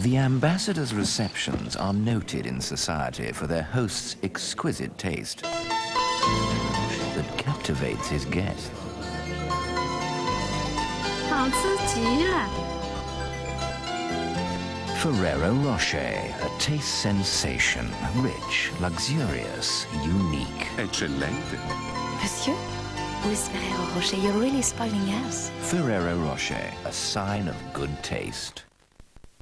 The ambassador's receptions are noted in society for their host's exquisite taste that captivates his guests. Ferrero Rocher, a taste sensation, rich, luxurious, unique. Eccellente. Monsieur, with Ferrero Rocher, you're really spoiling us. Ferrero Rocher, a sign of good taste.